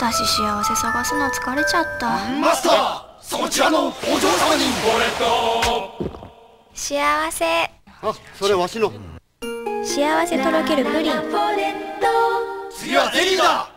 私幸せ探すの疲れちゃった。マスターそちらのお嬢様にボレット。幸せ。あそれわしの。幸せとろけるプリン。次はゼリーだ。